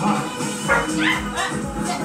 Hot.